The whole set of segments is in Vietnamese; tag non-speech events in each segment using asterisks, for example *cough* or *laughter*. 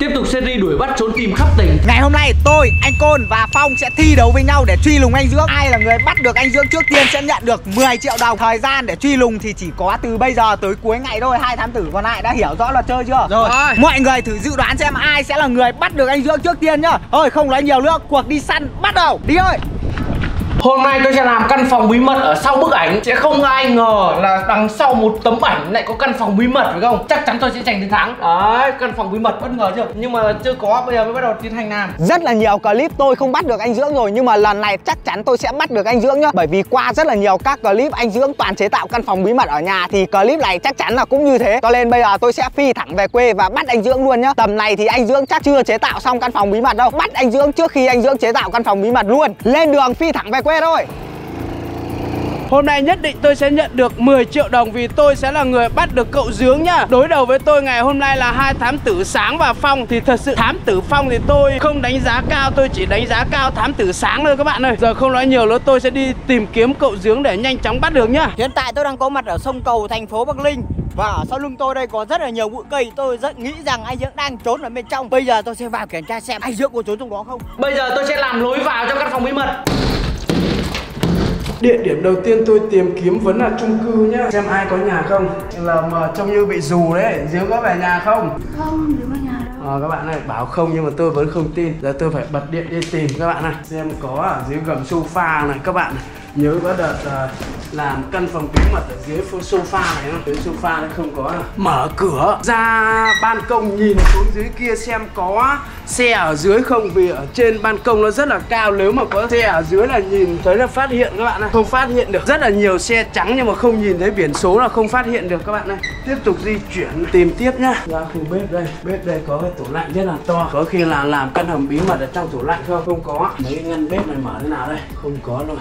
Tiếp tục series đuổi bắt trốn tìm khắp tỉnh. Ngày hôm nay tôi, anh Côn và Phong sẽ thi đấu với nhau để truy lùng anh Dưỡng. Ai là người bắt được anh Dưỡng trước tiên sẽ nhận được 10 triệu đồng. Thời gian để truy lùng thì chỉ có từ bây giờ tới cuối ngày thôi. Hai thám tử còn lại đã hiểu rõ luật chơi chưa? Rồi. Mọi người thử dự đoán xem ai sẽ là người bắt được anh Dưỡng trước tiên nhá. Thôi không nói nhiều nữa, cuộc đi săn bắt đầu. Đi ơi Hôm nay tôi sẽ làm căn phòng bí mật ở sau bức ảnh Sẽ không ai ngờ là đằng sau một tấm ảnh lại có căn phòng bí mật phải không? Chắc chắn tôi sẽ giành chiến thắng. Đấy, căn phòng bí mật bất ngờ chưa? Nhưng mà chưa có, bây giờ mới bắt đầu tiến hành làm. Rất là nhiều clip tôi không bắt được anh Dưỡng rồi Nhưng mà lần này chắc chắn tôi sẽ bắt được anh Dưỡng nhá. Bởi vì qua rất là nhiều các clip anh Dưỡng toàn chế tạo căn phòng bí mật ở nhà Thì clip này chắc chắn là cũng như thế. Cho nên bây giờ tôi sẽ phi thẳng về quê và bắt anh Dưỡng luôn nhá. Tầm này thì anh Dưỡng chắc chưa chế tạo xong căn phòng bí mật đâu. Bắt anh Dưỡng trước khi anh Dưỡng chế tạo căn phòng bí mật luôn. Lên đường phi thẳng về quê thôi. Hôm nay nhất định tôi sẽ nhận được 10 triệu đồng vì tôi sẽ là người bắt được cậu Dướng nhá. Đối đầu với tôi ngày hôm nay là hai thám tử Sáng và Phong. Thì thật sự thám tử Phong thì tôi không đánh giá cao Tôi chỉ đánh giá cao thám tử Sáng thôi các bạn ơi. Giờ không nói nhiều nữa tôi sẽ đi tìm kiếm cậu Dướng để nhanh chóng bắt được nhá. Hiện tại tôi đang có mặt ở sông cầu thành phố Bắc Linh. Và ở sau lưng tôi đây có rất là nhiều bụi cây. Tôi rất nghĩ rằng anh Dưỡng đang trốn ở bên trong. Bây giờ tôi sẽ vào kiểm tra xem anh Dưỡng có trốn trong đó không. Bây giờ tôi sẽ làm lối vào trong căn phòng bí mật Địa điểm đầu tiên tôi tìm kiếm vẫn là chung cư nhá. Xem ai có nhà không? Là mà trông như bị dù đấy. Dướng có về nhà không? Không, đừng có nhà đâu. Ờ các bạn ơi, bảo không nhưng mà tôi vẫn không tin. Giờ tôi phải bật điện đi tìm các bạn này. Xem có ở dưới gầm sofa này các bạn này. Nhớ có đợt uh, làm căn phòng bí mật ở dưới sofa này không? Dưới sofa này không có nào. Mở cửa ra ban công nhìn xuống dưới kia xem có xe ở dưới không? Vì ở trên ban công nó rất là cao Nếu mà có xe ở dưới là nhìn thấy là phát hiện các bạn này. Không phát hiện được. Rất là nhiều xe trắng nhưng mà không nhìn thấy biển số là không phát hiện được các bạn này. Tiếp tục di chuyển tìm tiếp nhá. Ra khu bếp đây. Bếp đây có cái tủ lạnh rất là to. Có khi là làm căn hầm bí mật ở trong tủ lạnh không? Không có. Mấy cái ngăn bếp này mở thế nào đây? Không có luôn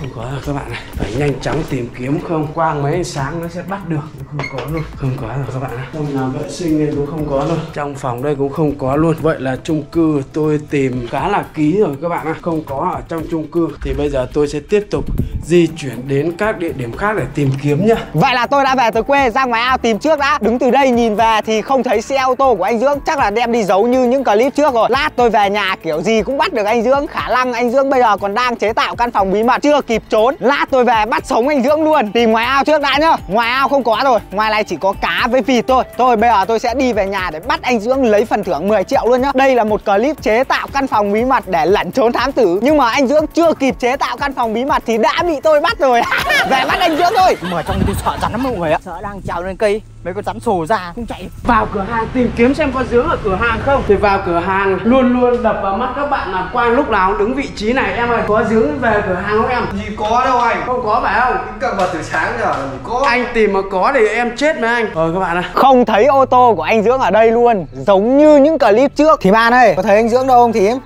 không có rồi các bạn này phải nhanh chóng tìm kiếm không? Quang mấy sáng nó sẽ bắt được. Không có luôn. Không có rồi các bạn này trong nhà vệ sinh này cũng không có luôn. Trong phòng đây cũng không có luôn. Vậy là chung cư tôi tìm khá là kỹ rồi các bạn ạ. Không có ở trong chung cư. Thì bây giờ tôi sẽ tiếp tục di chuyển đến các địa điểm khác để tìm kiếm nhá. Vậy là tôi đã về tới quê ra ngoài ao tìm trước đã. Đứng từ đây nhìn về thì không thấy xe ô tô của anh Dưỡng. Chắc là đem đi giấu như những clip trước rồi. Lát tôi về nhà kiểu gì cũng bắt được anh Dưỡng. Khả năng anh Dưỡng bây giờ còn đang chế tạo căn phòng bí mật. Chưa kịp trốn. Lát tôi về bắt sống anh Dưỡng luôn. Tìm ngoài ao trước đã nhá. Ngoài ao không có rồi. Ngoài này chỉ có cá với vịt thôi. Thôi bây giờ tôi sẽ đi về nhà để bắt anh Dưỡng lấy phần thưởng 10 triệu luôn nhá. Đây là một clip chế tạo căn phòng bí mật để lẩn trốn thám tử. Nhưng mà anh Dưỡng chưa kịp chế tạo căn phòng bí mật thì đã bị tôi bắt rồi. *laughs* Về bắt anh Dưỡng thôi. Mở trong tôi sợ rắn lắm mọi người ạ. Sợ đang trèo lên cây Mấy con rắn sổ ra. Không chạy. Vào cửa hàng tìm kiếm xem có dướng ở cửa hàng không. Thì vào cửa hàng luôn luôn đập vào mắt các bạn là quang lúc nào cũng đứng vị trí này. Em ơi có dướng về cửa hàng không em? Gì có đâu anh. Không có phải không? Cầm vào từ sáng giờ có? Anh tìm mà có thì em chết với anh. Rồi các bạn ơi Không thấy ô tô của anh Dưỡng ở đây luôn. Giống như những clip trước. Thì bạn ơi có thấy anh Dưỡng đâu không thím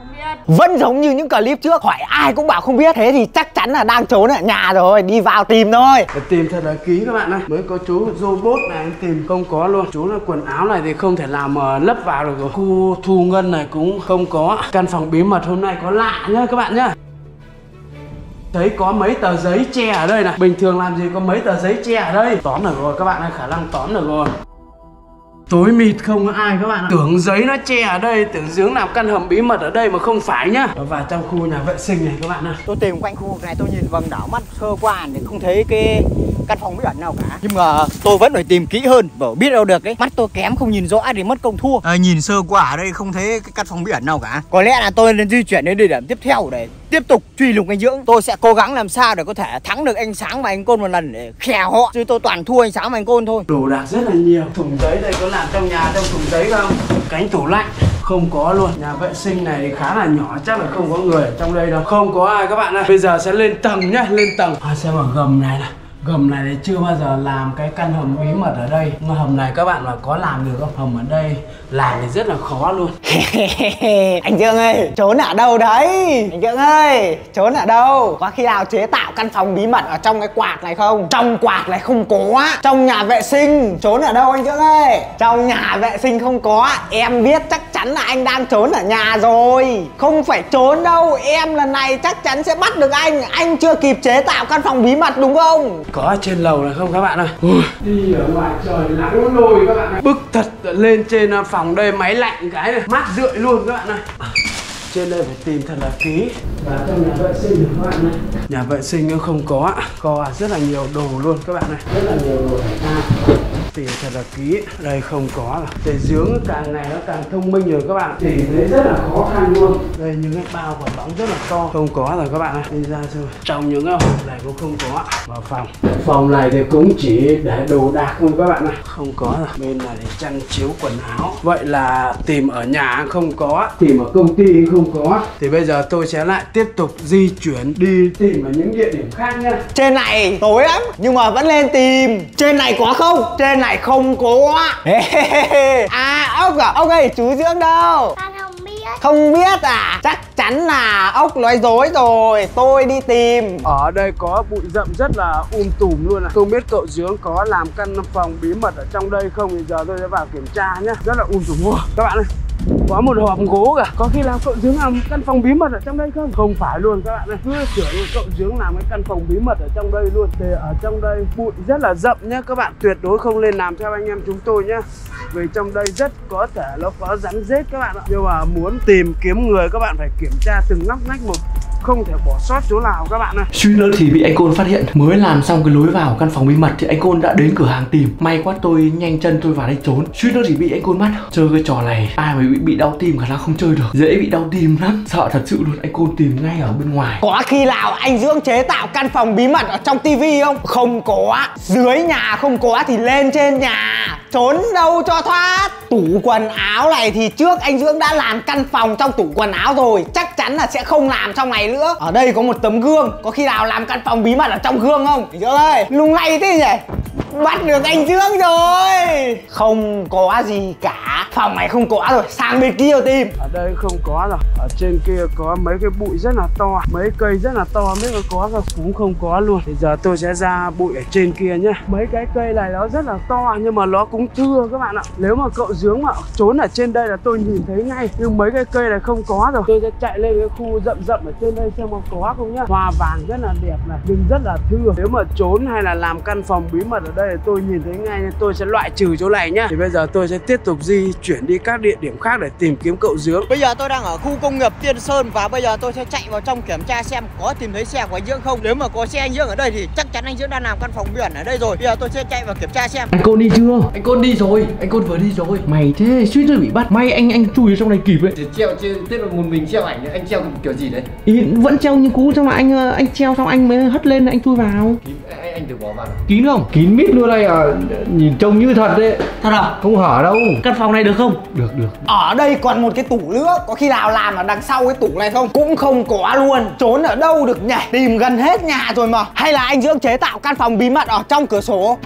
vẫn giống như những clip trước, hỏi ai cũng bảo không biết, thế thì chắc chắn là đang trốn ở nhà rồi, đi vào tìm thôi. Tìm thật là kỹ các bạn ơi. Mới có chú robot này, anh tìm không có luôn. Chú là quần áo này thì không thể làm mà lấp vào được rồi. Khu thu ngân này cũng không có. Căn phòng bí mật hôm nay có lạ nhá các bạn nhá. Thấy có mấy tờ giấy che ở đây này. Bình thường làm gì có mấy tờ giấy che ở đây? Tóm được rồi các bạn ơi, khả năng tóm được rồi tối mịt không có ai các bạn ạ. Tưởng giấy nó che ở đây, tưởng giếng làm căn hầm bí mật ở đây mà không phải nhá. Nó vào trong khu nhà vệ sinh này các bạn ạ. Tôi tìm quanh khu vực này tôi nhìn vầng đảo mắt, sơ qua để không thấy cái căn phòng bí ẩn nào cả. Nhưng mà tôi vẫn phải tìm kỹ hơn Bởi biết đâu được đấy. Mắt tôi kém không nhìn rõ thì mất công thua. À, Nhìn sơ qua ở đây không thấy cái căn phòng bí ẩn nào cả. Có lẽ là tôi nên di chuyển đến địa điểm tiếp theo để tiếp tục truy lùng anh Dưỡng. Tôi sẽ cố gắng làm sao để có thể thắng được anh Sáng và anh Côn một lần để khè họ Chứ tôi toàn thua anh Sáng và anh Côn thôi. Đồ đạc rất là nhiều. Thùng giấy đây có làm trong nhà trong thùng giấy không? Cánh tủ lạnh? Không có luôn. Nhà vệ sinh này thì khá là nhỏ chắc là không có người ở trong đây đâu. Không có ai các bạn ơi. Bây giờ sẽ lên tầng nhá lên tầng. À, xem ở gầm này này gầm này thì chưa bao giờ làm cái căn hầm bí mật ở đây. Mà hầm này các bạn mà có làm được không hầm ở đây, làm thì rất là khó luôn. *laughs* Anh Dương ơi, trốn ở đâu đấy? Anh Dương ơi, trốn ở đâu? Có khi nào chế tạo căn phòng bí mật ở trong cái quạt này không? Trong quạt này không có trong nhà vệ sinh, trốn ở đâu anh Dương ơi? Trong nhà vệ sinh không có em biết chắc chắn là anh đang trốn ở nhà rồi. Không phải trốn đâu Em lần này chắc chắn sẽ bắt được anh. Anh chưa kịp chế tạo căn phòng bí mật đúng không? Có ở trên lầu này không các bạn ơi? Ui, Đi ở ngoài trời nắng nồi các bạn ơi. Bức thật lên trên à, phòng đây máy lạnh cái này. Mát rượi luôn các bạn ơi. Trên đây phải tìm thật là kỹ. Và trong nhà vệ sinh các bạn này nhà vệ sinh nó không có có rất là nhiều đồ luôn các bạn này rất là nhiều đồ. thể thao tìm thật là kỹ. Đây không có rồi để giếng càng ngày nó càng thông minh rồi các bạn. Tìm thấy rất là khó khăn luôn. Đây những cái bao quả bóng rất là to. Không có rồi các bạn ơi đi ra xem trong những cái hộp này cũng không có vào phòng. Phòng này thì cũng chỉ để đồ đạc thôi các bạn ơi không có rồi. Bên này để chăn chiếu quần áo. Vậy là tìm ở nhà không có tìm ở công ty không có. Thì bây giờ tôi sẽ lại tiếp tục di chuyển đi. Tìm ở những địa điểm khác nha. Trên này tối lắm Nhưng mà vẫn lên tìm. Trên này có không? Trên này không có À ốc à? Ốc ơi chú Dưỡng đâu? Con không biết. Không biết à? Chắc chắn là ốc nói dối rồi. Tôi đi tìm. Ở đây có bụi rậm rất là um tùm luôn à Không biết cậu dưỡng có làm căn phòng bí mật ở trong đây không? Thì giờ tôi sẽ vào kiểm tra nhá. Rất là um tùm. Wow, Các bạn ơi có một hộp gỗ cả. Có khi nào cậu dưỡng làm căn phòng bí mật ở trong đây không? Không phải luôn các bạn ơi. Cứ tưởng cậu dưỡng làm cái căn phòng bí mật ở trong đây luôn. Thì ở trong đây bụi rất là rậm nhá. Các bạn tuyệt đối không nên làm theo anh em chúng tôi nhá. Vì trong đây rất có thể nó có rắn rết các bạn ạ. Nhưng mà muốn tìm kiếm người các bạn phải kiểm tra từng ngóc ngách một không thể bỏ sót chỗ nào các bạn ơi Suýt nữa thì bị anh Côn phát hiện Mới làm xong cái lối vào căn phòng bí mật Thì anh Côn đã đến cửa hàng tìm. May quá tôi nhanh chân tôi vào đây trốn. Suýt nữa thì bị anh Côn bắt. Chơi cái trò này Ai mà bị, bị đau tim khả năng không chơi được. Dễ bị đau tim lắm. Sợ thật sự luôn Anh Côn tìm ngay ở bên ngoài. Có khi nào anh Dưỡng chế tạo căn phòng bí mật ở trong tivi không? Không có. Dưới nhà không có thì lên trên nhà. Trốn đâu cho thoát. Tủ quần áo này thì trước anh Dưỡng đã làm căn phòng trong tủ quần áo rồi. Chắc chắn là sẽ không làm trong này nữa. Ở đây có một tấm gương, Có khi nào làm căn phòng bí mật ở trong gương không? Dưỡng ơi Lung lay thế nhỉ? Bắt được anh Dưỡng rồi. Không có gì cả. Phòng này không có rồi, Sang bên kia tìm. Ở đây không có rồi. Ở trên kia có mấy cái bụi rất là to. Mấy cây rất là to mấy cái có rồi. Cũng không có luôn. Thì giờ tôi sẽ ra bụi ở trên kia nhá. Mấy cái cây này nó rất là to, nhưng mà nó cũng thưa các bạn ạ. Nếu mà cậu dướng mà trốn ở trên đây là tôi nhìn thấy ngay. Nhưng mấy cái cây này không có rồi. Tôi sẽ chạy lên cái khu rậm rậm ở trên đây xem có có không nhá. Hoa vàng rất là đẹp này nhưng rất là thưa. Nếu mà trốn hay là làm căn phòng bí mật ở đây thì tôi nhìn thấy ngay nên tôi sẽ loại trừ chỗ này nhá. Thì bây giờ tôi sẽ tiếp tục di chuyển đi các địa điểm khác để tìm kiếm cậu dướng. Bây giờ tôi đang ở khu công nghiệp Tiên Sơn và bây giờ tôi sẽ chạy vào trong kiểm tra xem có tìm thấy xe của anh Dưỡng không. Nếu mà có xe anh Dưỡng ở đây thì chắc chắn anh Dưỡng đang làm căn phòng biển ở đây rồi. Bây giờ tôi sẽ chạy vào kiểm tra xem. Anh Côn đi chưa? Anh Côn đi rồi. Anh Côn vừa đi rồi. Mày thế suýt nữa bị bắt. May anh anh chui vào trong này kịp ấy. Thì treo trên tức là một mình treo ảnh anh treo kiểu gì đấy? Ý, vẫn treo như cũ xong mà anh ờ, anh treo xong anh mới hất lên anh chui vào. Kín, anh, anh thử bỏ vào. Kín không? Kín mít luôn này à nhìn trông như thật đấy. Thật à? Không hở đâu. Căn phòng này được không? Được được. Ở đây còn một cái tủ nữa. Có khi nào làm ở đằng sau cái tủ này không? Cũng không có luôn. Trốn ở đâu được nhỉ? Tìm gần hết nhà rồi mà. Hay là anh Dưỡng chế tạo căn phòng bí mật ở trong cửa sổ?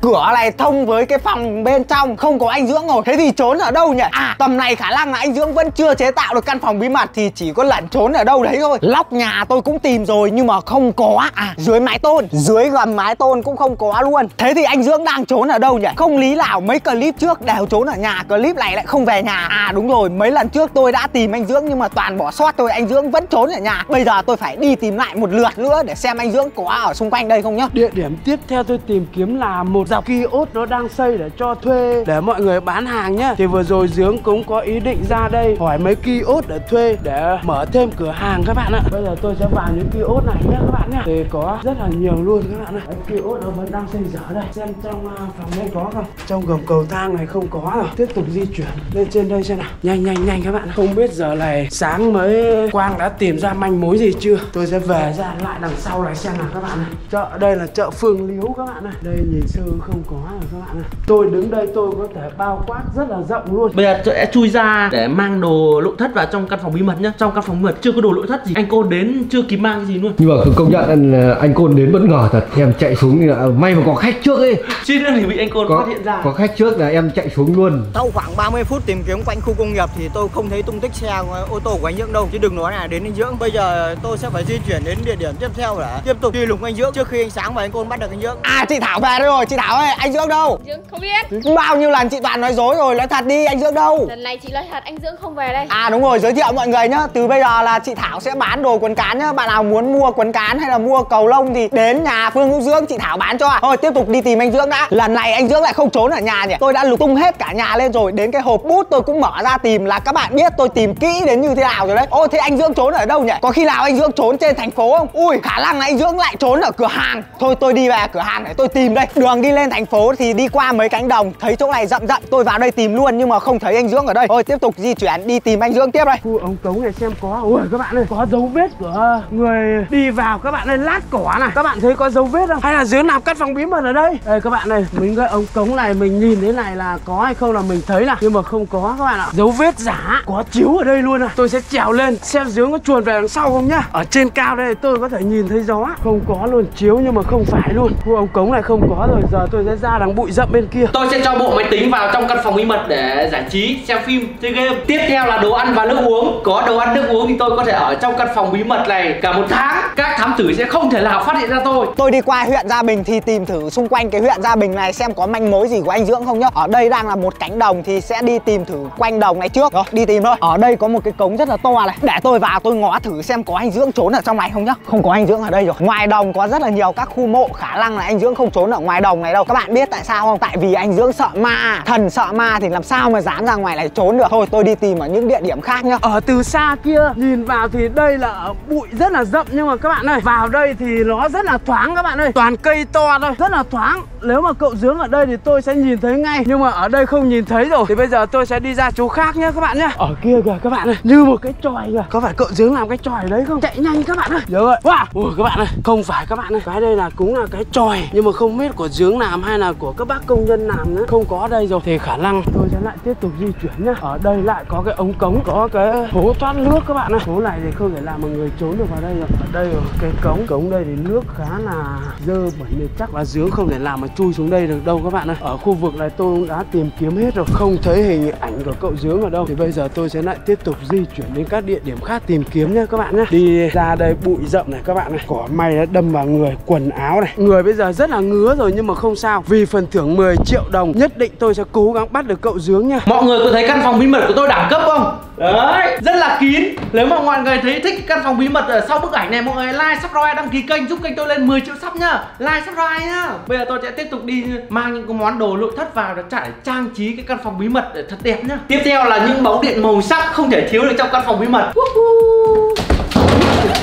Cửa này thông với cái phòng bên trong Không có anh Dưỡng rồi Thế thì trốn ở đâu nhỉ? À. Tầm này khả năng là anh Dưỡng vẫn chưa chế tạo được căn phòng bí mật Thì chỉ có lẩn trốn ở đâu đấy thôi. Lóc nhà tôi cũng tìm rồi nhưng mà không có. À. Dưới mái tôn Dưới gầm mái tôn cũng không có luôn. Thế thì anh Dưỡng đang trốn ở đâu nhỉ? Không lý nào mấy clip trước đều trốn ở nhà Clip này lại không về nhà. À đúng rồi mấy lần trước tôi đã tìm anh Dưỡng Nhưng mà toàn bỏ sót tôi Anh Dưỡng vẫn trốn ở nhà. Bây giờ tôi phải đi tìm lại một lượt nữa Để xem anh Dưỡng có ở xung quanh đây không nhá. Địa điểm tiếp theo tôi tìm kiếm là một dọc kiosk nó đang xây để cho thuê, để mọi người bán hàng nhá. Thì vừa rồi Dướng cũng có ý định ra đây hỏi mấy kiosk để thuê để mở thêm cửa hàng các bạn ạ. Bây giờ tôi sẽ vào những kiosk này nhá các bạn nhá. Thì có rất là nhiều luôn các bạn ạ. Cái kiosk nó vẫn đang xây dở đây. Xem trong à, phòng đây có không? Trong gầm cầu thang này không có rồi. Tiếp tục di chuyển lên trên đây xem nào. Nhanh nhanh nhanh các bạn ạ. Không biết giờ này sáng mới Quang đã tìm ra manh mối gì chưa? Tôi sẽ về ra lại đằng sau này xem nào các bạn này. Chợ, đây là chợ Phương Liếu các bạn này. Đây nhìn sơ không có rồi các bạn này. Tôi đứng đây tôi có thể bao quát rất là rộng luôn. Bây giờ tôi sẽ chui ra để mang đồ nội thất vào trong căn phòng bí mật nhá. Trong căn phòng bí mật chưa có đồ nội thất gì. Anh cô đến chưa kịp mang cái gì luôn. Nhưng mà công nhận anh, anh côn đến bất ngờ thật. Em chạy xuống là may mà có khách trước ấy. Suýt nữa thì bị anh cô có phát hiện ra. có khách trước là em chạy xuống luôn. Sau khoảng 30 phút tìm kiếm quanh khu công nghiệp thì tôi không thấy tung tích xe ô tô của anh Dưỡng đâu. Chứ đừng nói là đến anh Dưỡng Bây giờ tôi sẽ phải di chuyển đến địa điểm tiếp theo để tiếp tục truy lùng anh Dưỡng Trước khi anh Sáng và anh Côn bắt được anh Dưỡng À chị Thảo về đây rồi, chị Thảo Thảo ơi anh Dưỡng đâu? Dưỡng không biết. Bao nhiêu lần chị Toàn nói dối rồi Nói thật đi anh Dưỡng đâu? Lần này chị nói thật anh Dưỡng không về đây. À đúng rồi giới thiệu mọi người nhá. Từ bây giờ là chị Thảo sẽ bán đồ quần cán nhá. Bạn nào muốn mua quần cán hay là mua cầu lông Thì đến nhà Phương Hữu Dưỡng chị Thảo bán cho Thôi tiếp tục đi tìm anh Dưỡng đã. Lần này anh Dưỡng lại không trốn ở nhà nhỉ? Tôi đã lục tung hết cả nhà lên rồi. Đến cái hộp bút tôi cũng mở ra tìm Là các bạn biết tôi tìm kỹ đến như thế nào rồi đấy. Ô thế anh Dưỡng trốn ở đâu nhỉ? Có khi nào anh Dưỡng trốn trên thành phố không? Ui khả năng là anh Dưỡng lại trốn ở cửa hàng. Thôi tôi đi về cửa hàng để tôi tìm đây. Đường đi lên thành phố thì đi qua mấy cánh đồng. Thấy chỗ này rậm rậm, tôi vào đây tìm luôn Nhưng mà không thấy anh Dưỡng ở đây. Thôi, tiếp tục di chuyển, đi tìm anh Dưỡng tiếp đây. Khu ống cống này xem có, ui, các bạn ơi, có dấu vết của người đi vào, các bạn ơi, lát cỏ này. Các bạn thấy có dấu vết không? Hay là dưới nào cắt phòng bí mật ở đây? Đây các bạn này mình cái ống cống này, mình nhìn thế này là có hay không là mình thấy là, nhưng mà không có, các bạn ạ. Dấu vết giả, có chiếu ở đây luôn à. Tôi sẽ trèo lên, xem dưới có chuồn về đằng sau không nhá. Ở trên cao đây, tôi có thể nhìn thấy gió. Không có luôn, chiếu nhưng mà không phải luôn. Khu ống cống này không có rồi, giờ tôi sẽ ra đằng bụi rậm bên kia Tôi sẽ cho bộ máy tính vào trong căn phòng bí mật để giải trí, xem phim, chơi game. Tiếp theo là đồ ăn và nước uống. Có đồ ăn nước uống thì tôi có thể ở trong căn phòng bí mật này cả một tháng. Các thám tử sẽ không thể nào phát hiện ra tôi. Tôi đi qua huyện Gia Bình thì tìm thử xung quanh cái huyện Gia Bình này xem có manh mối gì của anh Dưỡng không nhá. Ở đây đang là một cánh đồng thì sẽ đi tìm thử quanh đồng này trước. Rồi, đi tìm thôi. Ở đây có một cái cống rất là to này. Để tôi vào tôi ngó thử xem có anh Dưỡng trốn ở trong này không nhá. Không có anh Dưỡng ở đây rồi. Ngoài đồng có rất là nhiều các khu mộ, khả năng là anh Dưỡng không trốn ở ngoài đồng này đâu. Các bạn biết tại sao không? Tại vì anh Dưỡng sợ ma, thần sợ ma thì làm sao mà dám ra ngoài này trốn được. Thôi tôi đi tìm ở những địa điểm khác nhá. ở từ xa kia nhìn vào thì đây là bụi rất là rậm nhưng mà các bạn ơi vào đây thì nó rất là thoáng các bạn ơi toàn cây to thôi rất là thoáng nếu mà cậu dướng ở đây thì tôi sẽ nhìn thấy ngay nhưng mà ở đây không nhìn thấy rồi. Thì bây giờ tôi sẽ đi ra chỗ khác nhé các bạn nhé ở kia kìa các bạn ơi như một cái tròi kìa. Có phải cậu dướng làm cái tròi đấy không? Chạy nhanh các bạn ơi. Nhớ ơi wow. Ui các bạn ơi không phải các bạn ơi. Cái đây là cũng là cái tròi nhưng mà không biết của dướng làm hay là của các bác công nhân làm nữa. Không có ở đây rồi. Thì khả năng tôi sẽ lại tiếp tục di chuyển nhá. Ở đây lại có cái ống cống có cái hố thoát nước các bạn ơi. Hố này thì không thể làm mà người trốn được vào đây rồi. Ở đây rồi cái cống. Cống đây thì nước khá là dơ bẩn nên chắc là dướng không thể làm mà chui xuống đây được đâu các bạn ơi ở khu vực này tôi cũng đã tìm kiếm hết rồi không thấy hình ảnh của cậu dướng ở đâu. Thì bây giờ tôi sẽ lại tiếp tục di chuyển đến các địa điểm khác tìm kiếm nhá các bạn nhé đi ra đây bụi rậm này các bạn này cỏ may đã đâm vào người quần áo này. Người bây giờ rất là ngứa rồi nhưng mà không sao. Vì phần thưởng 10 triệu đồng nhất định tôi sẽ cố gắng bắt được cậu dướng nha Mọi người có thấy căn phòng bí mật của tôi đẳng cấp không? Đấy, rất là kín. Nếu mà mọi người thấy thích căn phòng bí mật ở sau bức ảnh này Mọi người like, subscribe, đăng ký kênh giúp kênh tôi lên 10 triệu sub nhá. Like, subscribe nhá. Bây giờ tôi sẽ tiếp tục đi mang những cái món đồ nội thất vào để trải trang trí cái căn phòng bí mật để thật đẹp nhá. Tiếp theo là những bóng điện màu sắc không thể thiếu được trong căn phòng bí mật.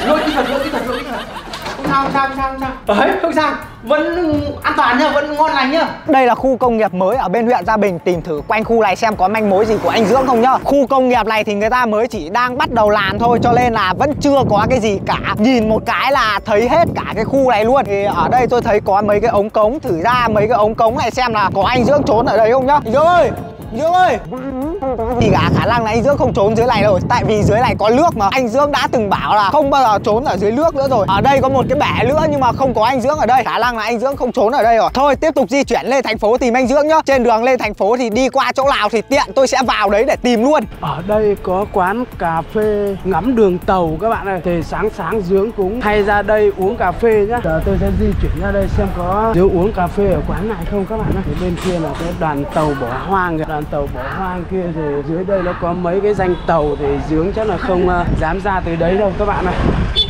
Lôi kỹ thuật, lôi kỹ thuật, lôi kỹ thuật sao, sao, sao, sao? Đấy, không sao Vẫn an toàn nhá, vẫn ngon lành nhá. Đây là khu công nghiệp mới ở bên huyện Gia Bình Tìm thử quanh khu này xem có manh mối gì của anh Dưỡng không nhá. Khu công nghiệp này thì người ta mới chỉ đang bắt đầu làm thôi Cho nên là vẫn chưa có cái gì cả. Nhìn một cái là thấy hết cả cái khu này luôn. Thì ở đây tôi thấy có mấy cái ống cống Thử ra mấy cái ống cống này xem là có anh Dưỡng trốn ở đây không nhá. Dưỡng ơi Dương ơi! Thì cả khả năng là anh Dương không trốn dưới này rồi. Tại vì dưới này có nước mà. Anh Dương đã từng bảo là không bao giờ trốn ở dưới nước nữa rồi. Ở đây có một cái bể nữa nhưng mà không có anh Dương ở đây. Khả năng là anh Dương không trốn ở đây rồi. Thôi, tiếp tục di chuyển lên thành phố tìm anh Dương nhá. Trên đường lên thành phố thì đi qua chỗ nào thì tiện. Tôi sẽ vào đấy để tìm luôn. Ở đây có quán cà phê ngắm đường tàu các bạn ơi. Thì sáng sáng Dương cũng hay ra đây uống cà phê nhá. Giờ tôi sẽ di chuyển ra đây xem có Dương uống cà phê ở quán này không các bạn ơi Thì bên kia là cái đoàn tàu bỏ hoang kìa. Đoàn tàu bỏ hoang kia thì dưới đây nó có mấy cái danh tàu Thì Dương chắc là không uh, dám ra tới đấy đâu các bạn ơi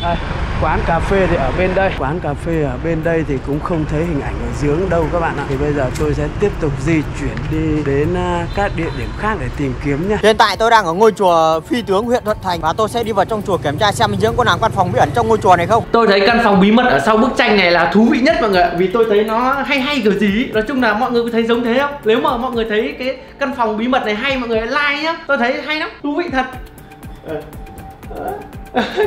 đây, Quán cà phê thì ở bên đây. Quán cà phê ở bên đây thì cũng không thấy hình ảnh ở Dương đâu các bạn ạ. Thì bây giờ tôi sẽ tiếp tục di chuyển đi đến uh, các địa điểm khác để tìm kiếm nha Hiện tại tôi đang ở ngôi chùa Phi tướng huyện Thuận Thành Và tôi sẽ đi vào trong chùa kiểm tra xem anh Dương có làm căn phòng bí ẩn trong ngôi chùa này không. Tôi thấy căn phòng bí mật ở sau bức tranh này là thú vị nhất mọi người ạ Vì tôi thấy nó hay hay kiểu gì Nói chung là mọi người có thấy giống thế không? Nếu mà mọi người thấy cái căn phòng bí mật này hay mọi người like nhá. Tôi thấy hay lắm, thú vị thật. Ờ. ờ.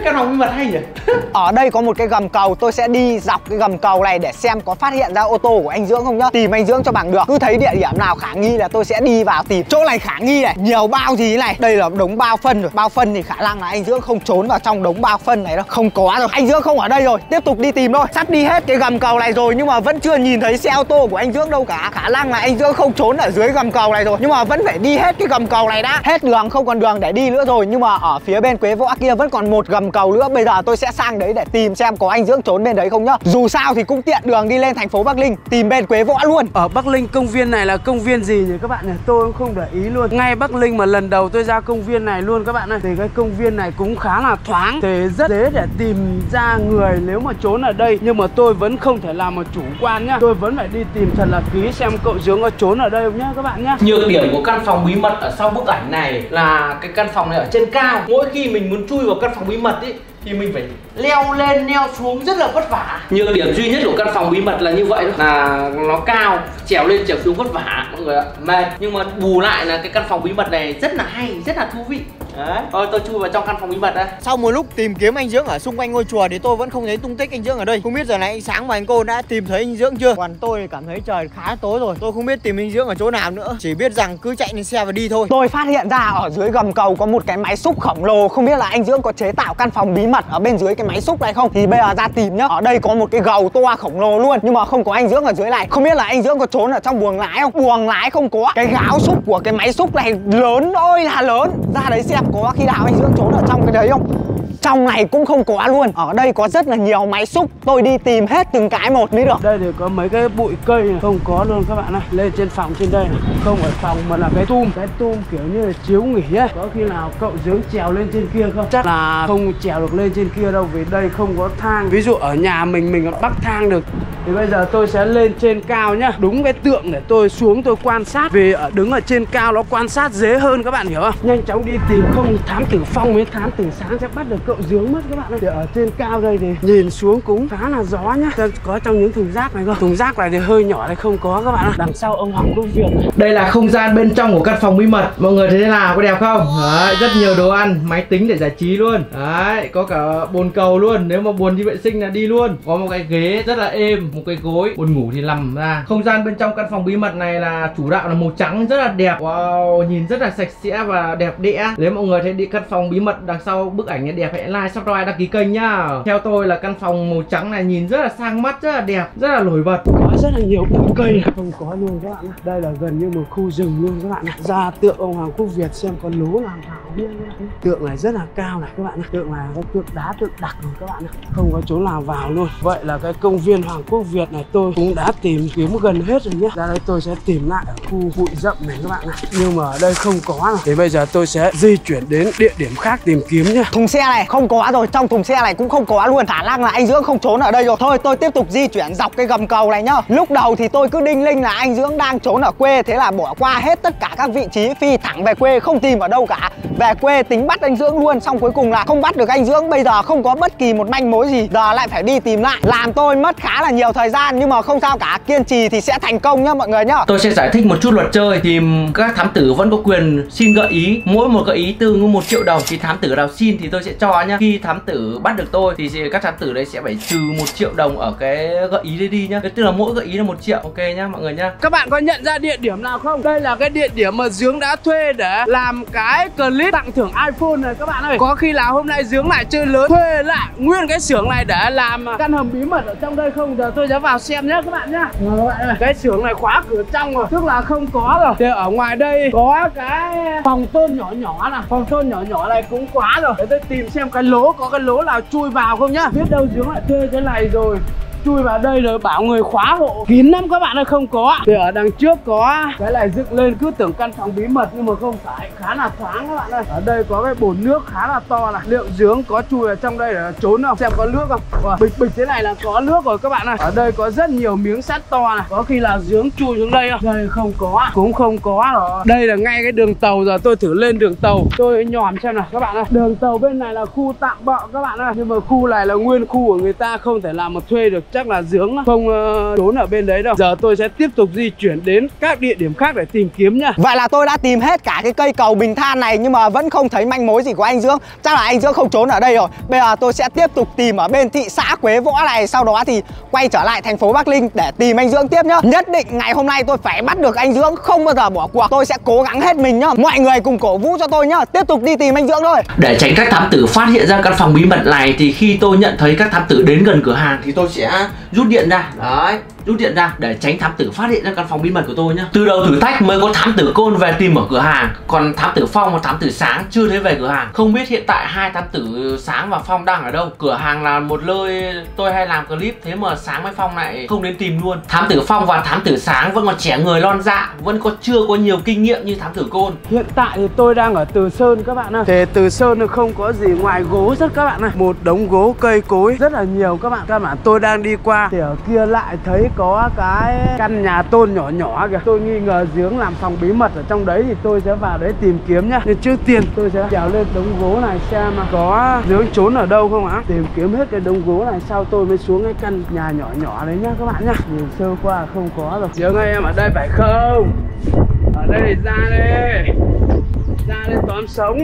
Căn phòng bí mật hay nhỉ? *laughs* Ở đây có một cái gầm cầu, Tôi sẽ đi dọc cái gầm cầu này để xem có phát hiện ra ô tô của anh Dưỡng không nhá. Tìm anh Dưỡng cho bằng được. Cứ thấy địa điểm nào khả nghi là tôi sẽ đi vào tìm. Chỗ này khả nghi này, Nhiều bao gì thế này. Đây là đống bao phân rồi. Bao phân thì khả năng là anh Dưỡng không trốn vào trong đống bao phân này đâu. Không có rồi. Anh Dưỡng không ở đây rồi. Tiếp tục đi tìm thôi. Sắp đi hết cái gầm cầu này rồi Nhưng mà vẫn chưa nhìn thấy xe ô tô của anh Dưỡng đâu cả. Khả năng là anh Dưỡng không trốn ở dưới gầm cầu này rồi. Nhưng mà vẫn phải đi hết cái gầm cầu này đã. Hết đường, không còn đường để đi nữa rồi. Nhưng mà ở phía bên Quế Võ kia vẫn còn một một gầm cầu nữa Bây giờ tôi sẽ sang đấy để tìm xem có anh Dưỡng trốn bên đấy không nhá. Dù sao thì cũng tiện đường đi lên thành phố Bắc Linh Tìm bên Quế Võ luôn. Ở Bắc Linh công viên này là công viên gì nhỉ các bạn nhỉ? Tôi cũng không để ý luôn. Ngay Bắc Linh mà lần đầu tôi ra công viên này luôn các bạn ơi. Thì cái công viên này cũng khá là thoáng Thì rất dễ để tìm ra người nếu mà trốn ở đây. Nhưng mà tôi vẫn không thể làm một chủ quan nhá. Tôi vẫn phải đi tìm thật là kỹ xem cậu Dưỡng có trốn ở đây không nhá các bạn nhá. Nhược điểm của căn phòng bí mật ở sau bức ảnh này là cái căn phòng này ở trên cao. Mỗi khi mình muốn chui vào căn phòng bí mật ý thì mình phải leo lên leo xuống rất là vất vả. Nhược điểm duy nhất của căn phòng bí mật là như vậy thôi là nó cao trèo lên trèo xuống vất vả mọi người ạ. Mệt. Nhưng mà bù lại là cái căn phòng bí mật này rất là hay rất là thú vị. Đấy. Thôi tôi chui vào trong căn phòng bí mật đây Sau một lúc tìm kiếm anh Dưỡng ở xung quanh ngôi chùa thì tôi vẫn không thấy tung tích anh Dưỡng ở đây. Không biết giờ này ánh sáng mà anh cô đã tìm thấy anh Dưỡng chưa? Còn tôi cảm thấy trời khá tối rồi. Tôi không biết tìm anh Dưỡng ở chỗ nào nữa. Chỉ biết rằng cứ chạy lên xe và đi thôi. Tôi phát hiện ra ở dưới gầm cầu có một cái máy xúc khổng lồ. Không biết là anh Dưỡng có chế tạo căn phòng bí mật ở bên dưới cái máy xúc này không? Thì bây giờ ra tìm nhá. Ở đây có một cái gầu toa khổng lồ luôn, Nhưng mà không có anh Dưỡng ở dưới này Không biết là anh Dưỡng có trốn ở trong buồng lái không? Buồng lái không có Cái gáo xúc của cái máy xúc này lớn ơi là lớn. Ra đấy xem có khi nào anh Dưỡng trốn ở trong cái đấy không? Trong này cũng không có luôn. Ở đây có rất là nhiều máy xúc, Tôi đi tìm hết từng cái một mới được. Đây thì có mấy cái bụi cây này, không có luôn các bạn này Lên trên phòng trên đây này, Không phải phòng mà là cái tum. Cái tum kiểu như là chiếu nghỉ ấy. Có khi nào cậu dướng trèo lên trên kia không? Chắc là không trèo được lên trên kia đâu, Vì đây không có thang. Ví dụ ở nhà mình mình còn bắt thang được. Thì bây giờ tôi sẽ lên trên cao nhá. Đúng cái tượng để tôi xuống tôi quan sát. Vì ở đứng ở trên cao nó quan sát dễ hơn các bạn hiểu không? Nhanh chóng đi tìm, không thám tử phong với thám tử sáng sẽ bắt được cậu dướng mất các bạn ơi. Thì ở trên cao đây thì nhìn xuống cũng khá là gió nhá. Có trong những thùng rác này không? Thùng rác này thì hơi nhỏ này không có các bạn ạ. Đằng sau ông Hoàng công Việt này. Đây là không gian bên trong của căn phòng bí mật. Mọi người thấy thế nào? Có đẹp không? Đấy, rất nhiều đồ ăn, máy tính để giải trí luôn. Đấy, có cả bồn cầu luôn. Nếu mà buồn đi vệ sinh là đi luôn. Có một cái ghế rất là êm, một cái gối. Buồn ngủ thì nằm ra. Không gian bên trong căn phòng bí mật này là chủ đạo là màu trắng rất là đẹp. Wow, nhìn rất là sạch sẽ và đẹp đẽ. Nếu mọi người thấy đi căn phòng bí mật đằng sau bức ảnh đẹp Hãy like, subscribe, đăng ký kênh nhá. Theo tôi là căn phòng màu trắng này nhìn rất là sang mắt, rất là đẹp, rất là nổi bật. Có rất là nhiều bụi cây không có luôn các bạn ạ. Đây là gần như một khu rừng luôn các bạn ạ. Ra tượng ông Hoàng Quốc Việt xem có lố làm biết nhá. tượng này rất là cao này các bạn ạ. Tượng này có tượng đá tượng đặc rồi các bạn ạ. Không có chỗ nào vào luôn. Vậy là cái công viên Hoàng Quốc Việt này tôi cũng đã tìm kiếm gần hết rồi nhé ra đây tôi sẽ tìm lại ở khu bụi rậm này các bạn ạ. Nhưng mà ở đây không có này thì bây giờ tôi sẽ di chuyển đến địa điểm khác tìm kiếm nhá. Thùng xe này không có rồi, Trong thùng xe này cũng không có luôn. Khả năng là anh Dưỡng không trốn ở đây rồi. Thôi, tôi tiếp tục di chuyển dọc cái gầm cầu này nhá. Lúc đầu thì tôi cứ đinh linh là anh Dưỡng đang trốn ở quê, Thế là bỏ qua hết tất cả các vị trí, Phi thẳng về quê, không tìm ở đâu cả. Về quê tính bắt anh Dưỡng luôn, Xong cuối cùng là không bắt được anh Dưỡng. Bây giờ không có bất kỳ một manh mối gì, Giờ lại phải đi tìm lại. Làm tôi mất khá là nhiều thời gian, Nhưng mà không sao cả. Kiên trì thì sẽ thành công nhá, mọi người nhá. Tôi sẽ giải thích một chút luật chơi. Thì các thám tử vẫn có quyền xin gợi ý. Mỗi một gợi ý tương ứng một triệu đồng Thì thám tử nào xin thì tôi sẽ cho nhá. Khi thám tử bắt được tôi thì các thám tử đấy sẽ phải trừ một triệu đồng ở cái gợi ý đấy đi nhá. Tức là mỗi gợi ý là một triệu. Ok nhá, mọi người nhá. Các bạn có nhận ra địa điểm nào không? Đây là cái địa điểm mà dướng đã thuê để làm cái clip tặng thưởng iPhone này, các bạn ơi. Có khi là hôm nay dướng lại chơi lớn, Thuê lại nguyên cái xưởng này để làm căn hầm bí mật ở trong đây không? Giờ tôi sẽ vào xem nhé các bạn nhá. Ờ, cái xưởng này khóa cửa trong rồi, Tức là không có rồi. Thì ở ngoài đây có cái phòng tôn nhỏ nhỏ này. Phòng tôn nhỏ nhỏ này cũng khóa rồi. Để tôi tìm xem cái lỗ, có cái lỗ nào chui vào không nhá? Biết đâu Dương lại thuê cái này rồi chui vào đây rồi bảo người khóa hộ. Kín lắm các bạn ơi không có thì ở đằng trước có cái này dựng lên cứ tưởng căn phòng bí mật nhưng mà không phải. Khá là thoáng các bạn ơi. Ở đây có cái bồn nước khá là to này. Liệu giếng có chui ở trong đây để trốn không? Xem có nước không? Wow, bịch bịch thế này là có nước rồi các bạn ơi. Ở đây có rất nhiều miếng sắt to này. Có khi là giếng chui xuống đây không? Đây không có cũng không có rồi đây là ngay cái đường tàu giờ. Tôi thử lên đường tàu. Tôi nhòm xem nào các bạn ơi. Đường tàu bên này là khu tạm bợ các bạn ơi. Nhưng mà khu này là nguyên khu của người ta. Không thể làm mà thuê được chắc là dướng không trốn ở bên đấy đâu giờ tôi sẽ tiếp tục di chuyển đến các địa điểm khác để tìm kiếm nha Vậy là tôi đã tìm hết cả cái cây cầu bình than này nhưng mà vẫn không thấy manh mối gì của anh Dưỡng. Chắc là anh Dưỡng không trốn ở đây rồi. Bây giờ tôi sẽ tiếp tục tìm ở bên thị xã Quế Võ này, sau đó thì quay trở lại thành phố Bắc Linh để tìm anh Dưỡng tiếp nhá. Nhất định ngày hôm nay tôi phải bắt được anh Dưỡng, không bao giờ bỏ cuộc. Tôi sẽ cố gắng hết mình nhá. Mọi người cùng cổ vũ cho tôi nhá. Tiếp tục đi tìm anh Dưỡng thôi. Để tránh các thám tử phát hiện ra căn phòng bí mật này thì khi tôi nhận thấy các thám tử đến gần cửa hàng thì tôi sẽ rút điện ra. Đấy, rút điện ra để tránh thám tử phát hiện ra căn phòng bí mật của tôi nhá. Từ đầu thử thách mới có thám tử côn về tìm ở cửa hàng. Còn thám tử phong và thám tử sáng chưa thấy về cửa hàng. Không biết hiện tại hai thám tử sáng và phong đang ở đâu. Cửa hàng là một nơi tôi hay làm clip thế mà sáng với phong lại không đến tìm luôn. Thám tử phong và thám tử sáng vẫn còn trẻ người lon dạ vẫn có chưa có nhiều kinh nghiệm như thám tử côn. Hiện tại thì tôi đang ở Từ Sơn các bạn ạ. Thì Từ Sơn thì không có gì ngoài gỗ rất các bạn ạ. Một đống gỗ cây cối rất là nhiều các bạn. Các bạn, tôi đang đi qua thì ở kia lại thấy có cái căn nhà tôn nhỏ nhỏ kìa. Tôi nghi ngờ giếng làm phòng bí mật ở trong đấy thì tôi sẽ vào đấy tìm kiếm nhá. Nhưng trước tiên tôi sẽ trèo lên đống gỗ này xem mà có giếng trốn ở đâu không ạ? Tìm kiếm hết cái đống gỗ này sau tôi mới xuống cái căn nhà nhỏ nhỏ đấy nhá các bạn nhá. Nhìn sơ qua không có rồi. Giếng ơi em ở đây phải không? Ở đây thì ra đây ra đây tóm sống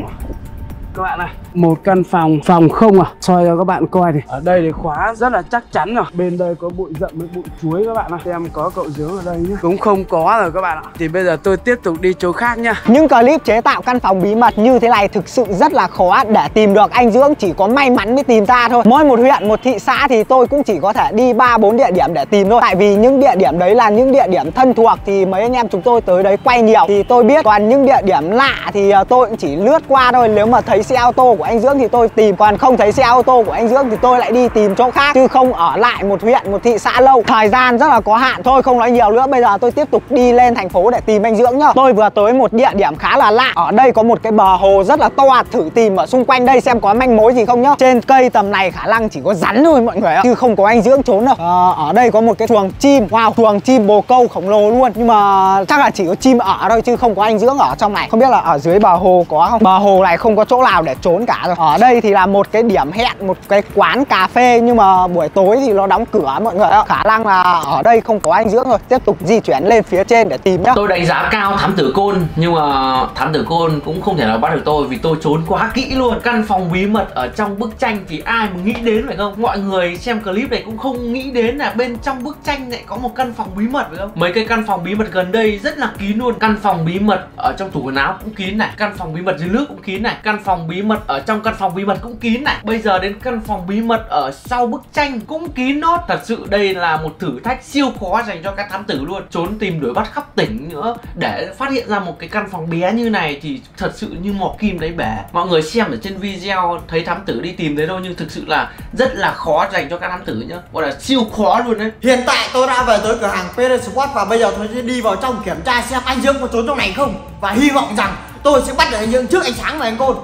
các bạn này một căn phòng phòng không à? Soi cho các bạn coi thì ở đây thì khóa rất là chắc chắn rồi. Bên đây có bụi rậm với bụi chuối các bạn ạ. Xem có cậu giếng ở đây nhá. Cũng không có rồi các bạn ạ. Thì bây giờ tôi tiếp tục đi chỗ khác nhá. Những clip chế tạo căn phòng bí mật như thế này thực sự rất là khó để tìm được. Anh Dưỡng chỉ có may mắn mới tìm ra thôi. Mỗi một huyện, một thị xã thì tôi cũng chỉ có thể đi 3 4 địa điểm để tìm thôi. Tại vì những địa điểm đấy là những địa điểm thân thuộc thì mấy anh em chúng tôi tới đấy quay nhiều. Thì tôi biết. Còn những địa điểm lạ thì ờ, tôi cũng chỉ lướt qua thôi. Nếu mà thấy xe ô tô của anh Dưỡng thì tôi tìm, còn không thấy xe ô tô của anh Dưỡng thì tôi lại đi tìm chỗ khác chứ không ở lại một huyện, một thị xã lâu. Thời gian rất là có hạn thôi, không nói nhiều nữa. Bây giờ tôi tiếp tục đi lên thành phố để tìm anh Dưỡng nhá. Tôi vừa tới một địa điểm khá là lạ. Ở đây có một cái bờ hồ rất là to, thử tìm ở xung quanh đây xem có manh mối gì không nhá. Trên cây tầm này khả năng chỉ có rắn thôi mọi người ạ, chứ không có anh Dưỡng trốn đâu. à, ở đây có một cái chuồng chim, wow, chuồng chim bồ câu khổng lồ luôn. Nhưng mà chắc là chỉ có chim ở thôi chứ không có anh Dưỡng ở trong này. Không biết là ở dưới bờ hồ có không? Bờ hồ này không có chỗ vào để trốn cả rồi. Ở đây thì là một cái điểm hẹn, một cái quán cà phê nhưng mà buổi tối thì nó đóng cửa mọi người ạ. Khả năng là ở đây không có anh Dưỡng rồi. Tiếp tục di chuyển lên phía trên để tìm nhá. tôi đánh giá cao thám tử côn nhưng mà thám tử côn cũng không thể nào bắt được tôi vì tôi trốn quá kỹ luôn căn phòng bí mật ở trong bức tranh thì ai mà nghĩ đến phải không mọi người xem clip này cũng không nghĩ đến là bên trong bức tranh lại có một căn phòng bí mật phải không mấy cái căn phòng bí mật gần đây rất là kín luôn căn phòng bí mật ở trong tủ quần áo cũng kín này căn phòng bí mật dưới nước cũng kín này căn phòng bí mật ở trong căn phòng bí mật cũng kín này. Bây giờ đến căn phòng bí mật ở sau bức tranh cũng kín nốt. Thật sự đây là một thử thách siêu khó dành cho các thám tử luôn. Trốn tìm đuổi bắt khắp tỉnh nữa. Để phát hiện ra một cái căn phòng bé như này thì thật sự như mỏ kim đấy bể mọi người xem ở trên video thấy thám tử đi tìm thấy đâu nhưng thực sự là rất là khó dành cho các thám tử nhá. Gọi là siêu khó luôn đấy. Hiện tại tôi đã về tới cửa hàng PD Sport và bây giờ tôi sẽ đi vào trong kiểm tra xem anh Dương có trốn trong này không. Và hy vọng rằng tôi sẽ bắt được anh Dương trước ánh sáng và anh Côn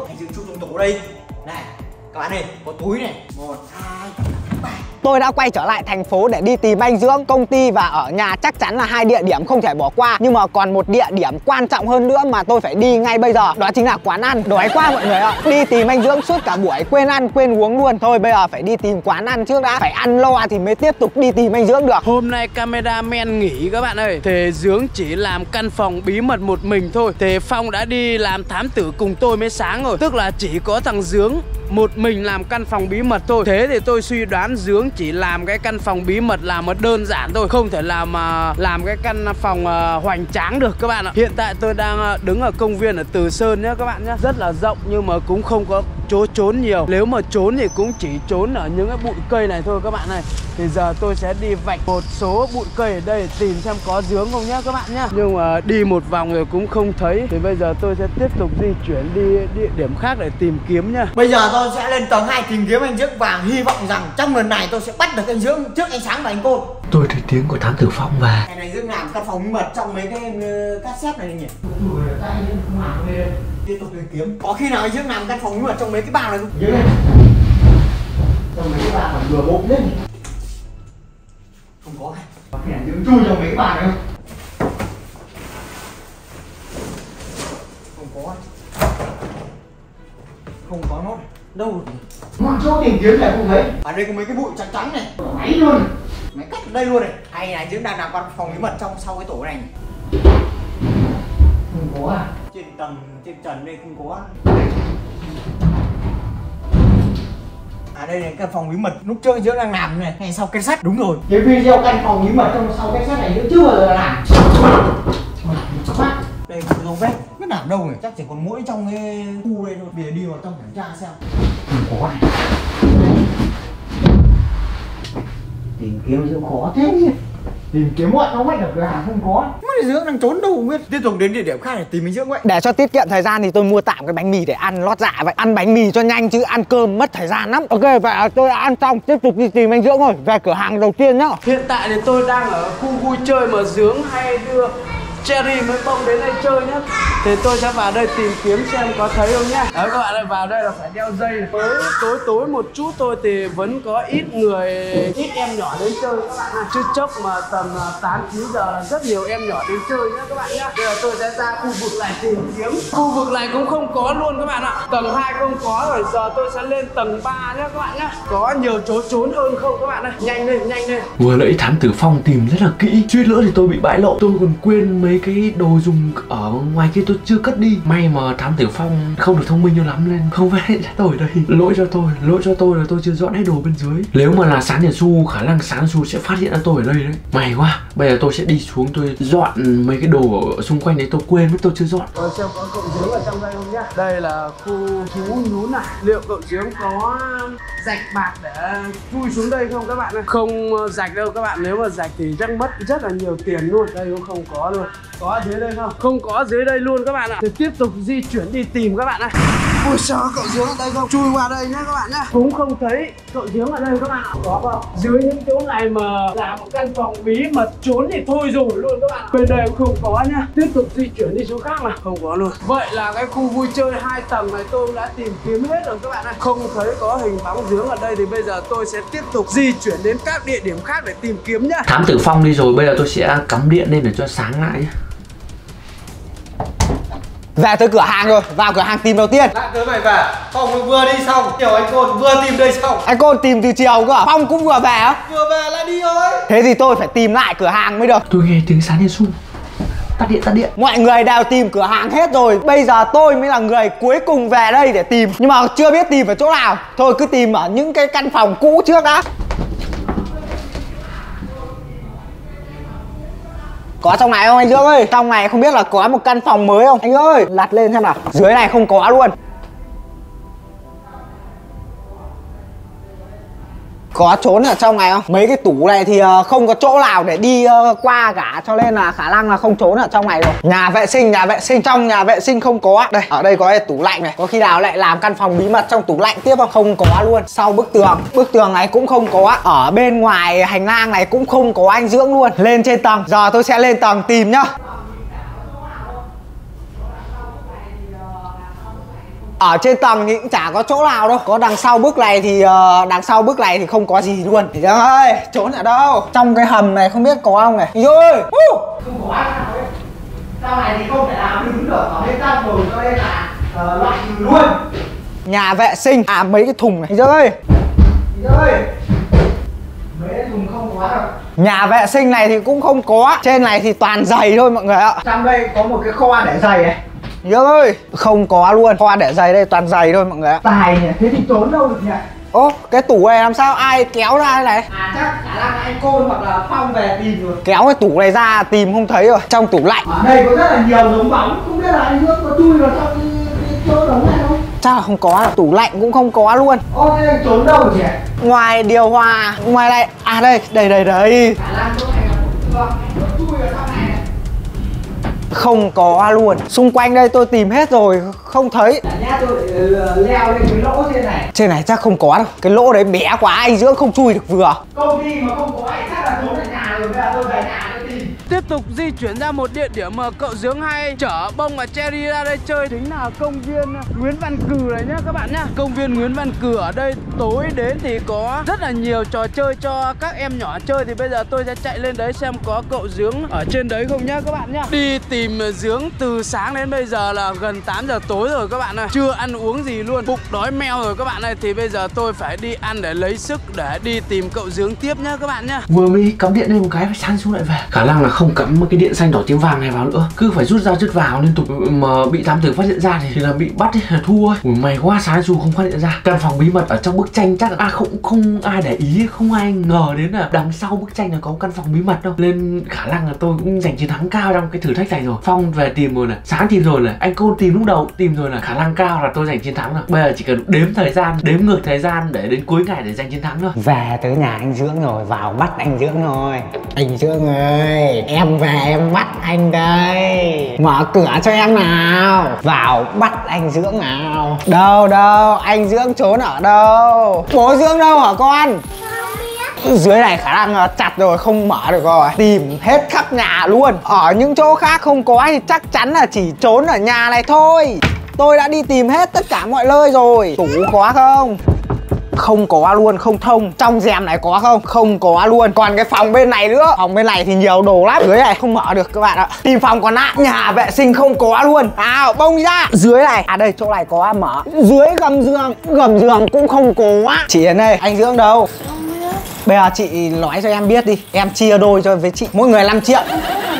tủ đây. Này, các bạn này có túi này. Một, hai, Tôi đã quay trở lại thành phố để đi tìm anh Dưỡng Công ty và ở nhà chắc chắn là hai địa điểm không thể bỏ qua, Nhưng mà còn một địa điểm quan trọng hơn nữa mà tôi phải đi ngay bây giờ, Đó chính là quán ăn. Đói quá mọi người ạ. Đi tìm anh Dưỡng suốt cả buổi, quên ăn, quên uống luôn. Thôi bây giờ phải đi tìm quán ăn trước đã. Phải ăn loa thì mới tiếp tục đi tìm anh Dưỡng được. Hôm nay camera men nghỉ các bạn ơi. Thế dưỡng chỉ làm căn phòng bí mật một mình thôi. Thế Phong đã đi làm thám tử cùng tôi mới sáng rồi. Tức là chỉ có thằng dưỡng một mình làm căn phòng bí mật thôi. Thế thì tôi suy đoán dưỡng chỉ làm cái căn phòng bí mật làm một đơn giản thôi, Không thể làm mà làm cái căn phòng à, hoành tráng được các bạn ạ. Hiện tại tôi đang à, đứng ở công viên ở Từ Sơn nhé các bạn nhé Rất là rộng nhưng mà cũng không có chỗ trốn nhiều. Nếu mà trốn thì cũng chỉ trốn ở những cái bụi cây này thôi các bạn này. Thì giờ tôi sẽ đi vạch một số bụi cây ở đây để tìm xem có dướng không nhá các bạn nhá. Nhưng mà đi một vòng rồi cũng không thấy. Thì bây giờ tôi sẽ tiếp tục di chuyển đi địa điểm khác để tìm kiếm nhá. Bây giờ tôi sẽ lên tầng 2 tìm kiếm anh chiếc vàng hy vọng rằng trong lần này tôi sẽ bắt được anh Dưỡng trước ánh sáng và anh Côn. Tôi thấy tiếng của thám tử phong về Ngày này Dương làm căn phòng mật trong mấy cái uh, cassette này nhỉ? Tiếp tục tìm kiếm. Có khi nào anh Dương làm căn phòng mật trong mấy cái bao này không? Trong mấy cái bao mà vừa bụng lên Không có Có khi nào Dương chui trong mấy cái bao này không? Không có Không có nốt. Đâu rồi? Mọi chỗ tìm kiếm lại không thấy. Ở đây có mấy cái bụi trắng trắng này. Máy luôn. Máy cắt ở đây luôn này. Hay là Dương đang làm căn phòng bí mật trong sau cái tổ này? Không có à? Trên tầng trên trần đây không có à? Đây là căn phòng bí mật lúc trước dưỡng đang làm này ngày sau cái sắt. Đúng rồi. Cái video căn phòng bí mật trong sau cái set này nữa chưa bao giờ làm. Đây có dấu làm đâu rồi chắc chỉ còn mỗi trong cái khu đây thôi. Bây giờ đi vào trong kiểm tra xem. Không có à Tìm kiếm dưỡng khó thế nhỉ? Tìm kiếm muộn nó mày ở cửa hàng không có. Mất dưỡng đang trốn đâu không biết. Tiếp tục đến địa điểm khác để tìm anh dưỡng vậy. Để cho tiết kiệm thời gian thì tôi mua tạm cái bánh mì để ăn lót dạ vậy. Ăn bánh mì cho nhanh chứ ăn cơm mất thời gian lắm. Ok vậy tôi đã ăn xong. Tiếp tục đi tìm anh dưỡng rồi. Về cửa hàng đầu tiên nhá. Hiện tại thì tôi đang ở khu vui chơi mà Dướng hay đưa Cherry mới bông đến đây chơi nhá. Thì tôi sẽ vào đây tìm kiếm xem có thấy không nhá. Đấy các bạn ơi vào đây là phải đeo dây này. Tối tối tối một chút thôi thì vẫn có ít người Ít em nhỏ đến chơi các bạn ạ Chứ chốc mà tầm à, 8 9 giờ là rất nhiều em nhỏ đến chơi nhá các bạn nhá. Bây giờ tôi sẽ ra khu vực này tìm kiếm. Khu vực này cũng không có luôn các bạn ạ. Tầng 2 không có rồi giờ tôi sẽ lên tầng 3 nhá các bạn nhá. Có nhiều chỗ trốn hơn không các bạn ơi Nhanh lên nhanh lên. Vừa nãy thám tử phong tìm rất là kỹ. Suýt nữa thì tôi bị bại lộ. Tôi còn quên mấy cái đồ dùng ở ngoài kia tôi chưa cất đi. May mà thám tử phong không được thông minh cho lắm nên không phải tôi ở đây. Lỗi cho tôi, lỗi cho tôi là tôi chưa dọn hết đồ bên dưới. Nếu mà là sáng nhật su khả năng sáng su sẽ phát hiện ra tôi ở đây đấy. May quá, bây giờ tôi sẽ đi xuống tôi dọn mấy cái đồ ở xung quanh đấy. Tôi quên mất tôi chưa dọn. Rồi xem có cậu giếng ở trong đây không nhá. Đây là khu thú nhún này. Liệu cậu giếng có rạch bạc để chui xuống đây không các bạn ơi? Không ờ, rạch đâu các bạn. Nếu mà rạch thì chắc mất rất là nhiều tiền luôn. Đây cũng không có luôn Có ở dưới đây không? Không có dưới đây luôn các bạn ạ. Thì tiếp tục di chuyển đi tìm các bạn ạ. Ôi sao cậu giếng ở đây không? Chui qua đây nhá các bạn nhá. Cũng không thấy cậu giếng ở đây các bạn ạ. Có không? Dưới những chỗ này mà là một căn phòng bí mật trốn thì thôi rồi luôn các bạn ạ. Bên đây cũng không có nhá. Tiếp tục di chuyển đi chỗ khác nào. Không có luôn. Vậy là cái khu vui chơi hai tầng này tôi cũng đã tìm kiếm hết rồi các bạn ạ. Không thấy có hình bóng giếng ở đây thì bây giờ tôi sẽ tiếp tục di chuyển đến các địa điểm khác để tìm kiếm nhá. Thám tử phong đi rồi bây giờ tôi sẽ cắm điện lên để cho sáng lại nhé về tới cửa hàng rồi vào cửa hàng tìm đầu tiên. Lại tới mày về. Phong vừa đi xong. Kiểu anh côn vừa tìm đây xong. Anh côn tìm từ chiều cơ à? phong cũng vừa về á. Vừa về lại đi thôi. Thế thì tôi phải tìm lại cửa hàng mới được. Tôi nghe tiếng sáng nhật su Tắt điện, tắt điện. Mọi người đều tìm cửa hàng hết rồi. Bây giờ tôi mới là người cuối cùng về đây để tìm. Nhưng mà chưa biết tìm ở chỗ nào. Thôi cứ tìm ở những cái căn phòng cũ trước đã Có trong này không anh Dương ơi? Trong này không biết là có một căn phòng mới không? Anh ơi, lặt lên xem nào Dưới này không có luôn Có trốn ở trong này không? Mấy cái tủ này thì ờ, không có chỗ nào để đi ờ, qua cả Cho nên là khả năng là không trốn ở trong này rồi Nhà vệ sinh, nhà vệ sinh trong nhà vệ sinh không có. Đây, ở đây có cái tủ lạnh này. Có khi nào lại làm căn phòng bí mật trong tủ lạnh tiếp không? Không có luôn. Sau bức tường, bức tường này cũng không có. Ở bên ngoài hành lang này cũng không có anh Dưỡng luôn. Lên trên tầng, giờ tôi sẽ lên tầng tìm nhá. Ở trên tầng thì cũng chả có chỗ nào đâu. Có đằng sau bức này thì ờ, đằng sau bức này thì không có gì luôn. Thì ơi trốn ở đâu? Trong cái hầm này không biết có không này? Ơi! Uh! không có ai trong này thì không thể nào đứng được ở bên trong rồi cho nên là uh, loại luôn. Nhà vệ sinh. À mấy cái thùng này. Ý ơi! Ý ơi! Mấy cái thùng không có đâu. Nhà vệ sinh này thì cũng không có. Trên này thì toàn giày thôi mọi người ạ. Trong đây có một cái kho để giày này Dương ơi! Không có luôn. Kho để giày đây toàn giày thôi mọi người ạ. Tài nhỉ? Thế thì trốn đâu được nhỉ? Ô cái tủ này làm sao ai kéo ra đây này? À chắc khả năng anh Côn hoặc là Phong về tìm rồi. Kéo cái tủ này ra tìm không thấy rồi. Trong tủ lạnh. Ở đây có rất là nhiều đống bóng. Không biết là anh Dương có chui vào trong cái chỗ đống này không? Chắc là không có Tủ lạnh cũng không có luôn. Ô thế anh trốn đâu nhỉ? Ngoài điều hòa Ngoài đây À đây đây đây đây. Khả năng chỗ này là không có luôn. Xung quanh đây tôi tìm hết rồi không thấy. Nhá tôi leo lên cái lỗ trên này. Trên này chắc không có đâu. Cái lỗ đấy bé quá anh dưỡng không chui được vừa. Công ty mà không có anh chắc là trốn ở nhà rồi bây giờ tôi về. nhà Tiếp tục di chuyển ra một địa điểm mà cậu Dướng hay. Chở bông và cherry ra đây chơi Chính là công viên ờ, Nguyễn Văn Cừ này nhá các bạn nhá. Công viên Nguyễn Văn Cừ ở đây tối đến thì có rất là nhiều trò chơi cho các em nhỏ chơi. Thì bây giờ tôi sẽ chạy lên đấy xem có cậu Dướng ở trên đấy không nhá các bạn nhá. Đi tìm ờ, Dướng từ sáng đến bây giờ là gần 8 giờ tối rồi các bạn ơi. Chưa ăn uống gì luôn. Bụng đói meo rồi các bạn ơi. Thì bây giờ tôi phải đi ăn để lấy sức để đi tìm cậu Dướng tiếp nhá các bạn nhá. Vừa mới cắm điện lên một cái sáng xuống lại về. Khả năng là không không cắm một cái điện xanh đỏ tím vàng này vào nữa. Cứ phải rút ra rút vào liên tục mà bị thám tử phát hiện ra thì, là bị bắt ấy, là thua ấy. Ủa mày quá sáng dù không phát hiện ra. Căn phòng bí mật ở trong bức tranh chắc là à, không không ai để ý không ai ngờ đến là đằng sau bức tranh là có căn phòng bí mật đâu. Nên khả năng là tôi cũng giành chiến thắng cao trong cái thử thách này rồi. Phong về tìm rồi này sáng tìm rồi này anh cô tìm lúc đầu tìm rồi là khả năng cao là tôi giành chiến thắng rồi. Bây giờ chỉ cần đếm thời gian đếm ngược thời gian để đến cuối ngày để giành chiến thắng thôi. Về tới nhà anh Dưỡng rồi, vào bắt anh Dưỡng rồi Anh Dưỡng ơi, em về em bắt anh đây. Mở cửa cho em nào. Vào bắt anh Dưỡng nào. Đâu đâu, anh Dưỡng trốn ở đâu? Bố Dưỡng đâu hả con? Dưới này khả năng là chặt rồi không mở được rồi. Tìm hết khắp nhà luôn. Ở những chỗ khác không có thì chắc chắn là chỉ trốn ở nhà này thôi. Tôi đã đi tìm hết tất cả mọi nơi rồi. Tủ khóa không? Không có luôn không thông. Trong rèm này có không? Không có luôn. Còn cái phòng bên này nữa. Phòng bên này thì nhiều đồ lắm. Dưới này không mở được các bạn ạ. Tìm phòng còn lại. Nhà vệ sinh không có luôn. Nào bông ra. Dưới này. À đây chỗ này có mở. Dưới gầm giường. Gầm giường cũng không có. Chị ở đây anh dưỡng đâu? Bây giờ chị nói cho em biết đi. Em chia đôi cho với chị. Mỗi người 5 triệu.